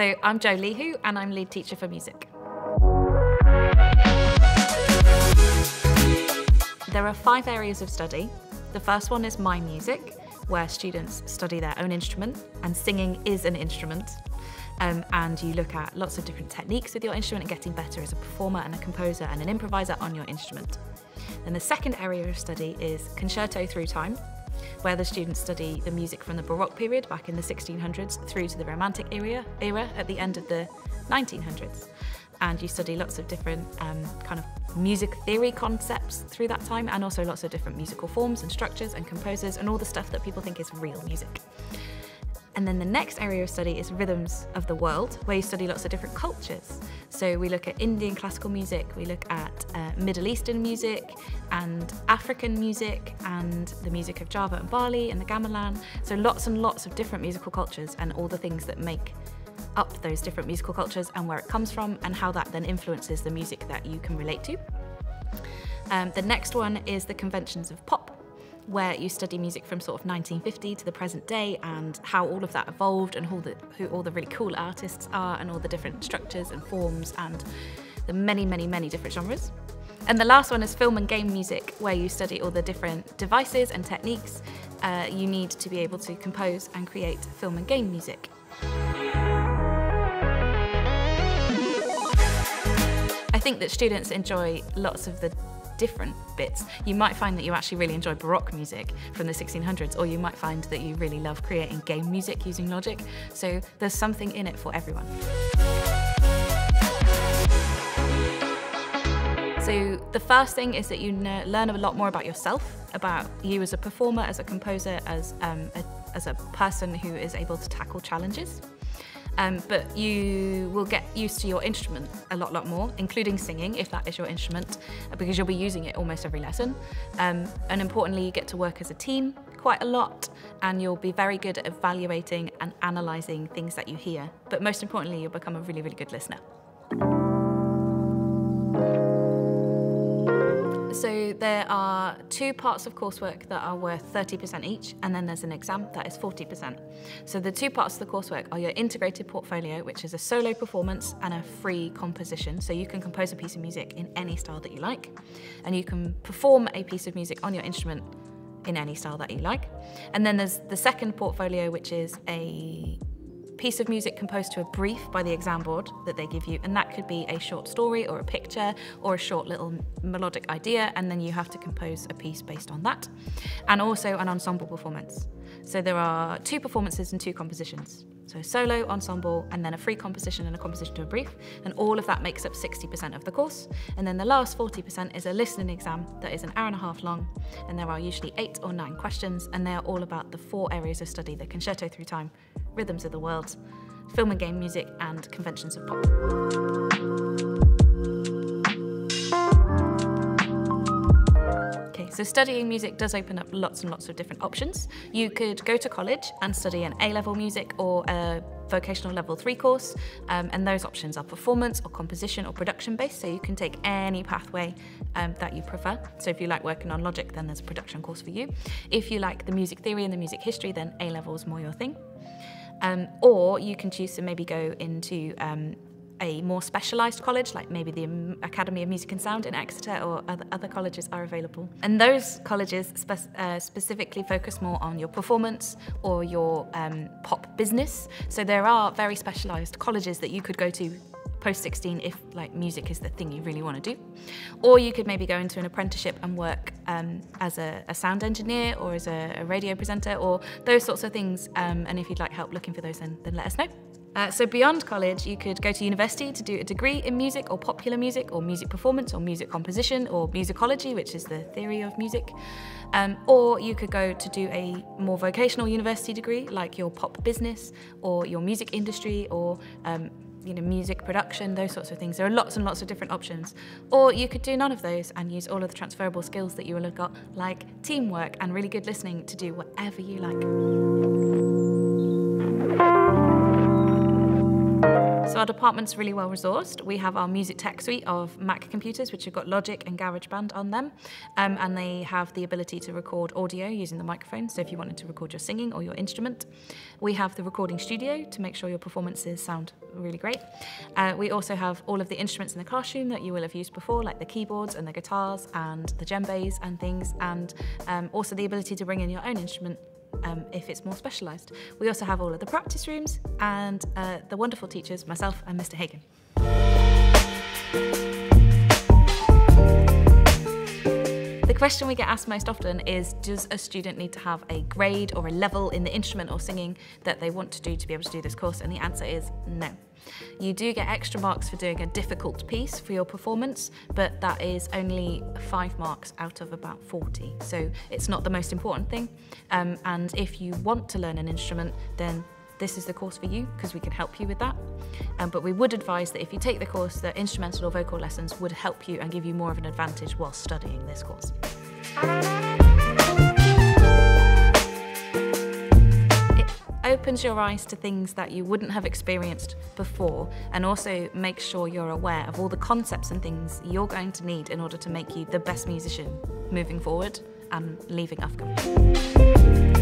So I'm Jo Lihu and I'm lead teacher for music. There are five areas of study. The first one is My Music, where students study their own instrument, and singing is an instrument. Um, and you look at lots of different techniques with your instrument and getting better as a performer and a composer and an improviser on your instrument. Then the second area of study is Concerto Through Time, where the students study the music from the Baroque period back in the 1600s through to the Romantic era, era at the end of the 1900s. And you study lots of different um, kind of music theory concepts through that time and also lots of different musical forms and structures and composers and all the stuff that people think is real music. And then the next area of study is rhythms of the world, where you study lots of different cultures. So we look at Indian classical music, we look at uh, Middle Eastern music and African music and the music of Java and Bali and the gamelan. So lots and lots of different musical cultures and all the things that make up those different musical cultures and where it comes from and how that then influences the music that you can relate to. Um, the next one is the conventions of pop, where you study music from sort of 1950 to the present day and how all of that evolved and who, the, who all the really cool artists are and all the different structures and forms and the many, many, many different genres. And the last one is film and game music, where you study all the different devices and techniques uh, you need to be able to compose and create film and game music. I think that students enjoy lots of the different bits. You might find that you actually really enjoy Baroque music from the 1600s, or you might find that you really love creating game music using Logic. So there's something in it for everyone. So the first thing is that you learn a lot more about yourself, about you as a performer, as a composer, as, um, a, as a person who is able to tackle challenges. Um, but you will get used to your instrument a lot, lot more, including singing, if that is your instrument, because you'll be using it almost every lesson. Um, and importantly, you get to work as a team quite a lot, and you'll be very good at evaluating and analysing things that you hear. But most importantly, you'll become a really, really good listener. There are two parts of coursework that are worth 30% each, and then there's an exam that is 40%. So the two parts of the coursework are your integrated portfolio, which is a solo performance and a free composition. So you can compose a piece of music in any style that you like, and you can perform a piece of music on your instrument in any style that you like. And then there's the second portfolio, which is a piece of music composed to a brief by the exam board that they give you, and that could be a short story or a picture or a short little melodic idea, and then you have to compose a piece based on that, and also an ensemble performance. So there are two performances and two compositions. So solo, ensemble, and then a free composition and a composition to a brief. And all of that makes up 60% of the course. And then the last 40% is a listening exam that is an hour and a half long. And there are usually eight or nine questions, and they are all about the four areas of study the concerto through time, rhythms of the world, film and game music, and conventions of pop. So studying music does open up lots and lots of different options. You could go to college and study an A-level music or a vocational level three course, um, and those options are performance or composition or production based, so you can take any pathway um, that you prefer. So if you like working on Logic, then there's a production course for you. If you like the music theory and the music history, then A-level is more your thing. Um, or you can choose to maybe go into um, a more specialised college, like maybe the Academy of Music and Sound in Exeter or other, other colleges are available. And those colleges spe uh, specifically focus more on your performance or your um, pop business. So there are very specialised colleges that you could go to post 16 if like music is the thing you really want to do or you could maybe go into an apprenticeship and work um, as a, a, sound engineer or as a, a, radio presenter or those sorts of things um, and if you'd like help looking for those then, then let us know uh, so beyond college, you could go to university to do a degree in music or popular music or music performance or music composition or musicology, which is the theory of music. Um, or you could go to do a more vocational university degree like your pop business or your music industry or um, you know, music production, those sorts of things. There are lots and lots of different options. Or you could do none of those and use all of the transferable skills that you will have got, like teamwork and really good listening to do whatever you like. Our department's really well resourced. We have our music tech suite of Mac computers, which have got Logic and GarageBand on them, um, and they have the ability to record audio using the microphone. So if you wanted to record your singing or your instrument, we have the recording studio to make sure your performances sound really great. Uh, we also have all of the instruments in the classroom that you will have used before, like the keyboards and the guitars and the djembes and things, and um, also the ability to bring in your own instrument um, if it's more specialised. We also have all of the practice rooms and uh, the wonderful teachers, myself and Mr Hagen. Question we get asked most often is, does a student need to have a grade or a level in the instrument or singing that they want to do to be able to do this course? And the answer is no. You do get extra marks for doing a difficult piece for your performance, but that is only five marks out of about 40. So it's not the most important thing. Um, and if you want to learn an instrument, then this is the course for you because we can help you with that. Um, but we would advise that if you take the course, that instrumental or vocal lessons would help you and give you more of an advantage while studying this course. It opens your eyes to things that you wouldn't have experienced before and also makes sure you're aware of all the concepts and things you're going to need in order to make you the best musician moving forward and leaving Uffculme.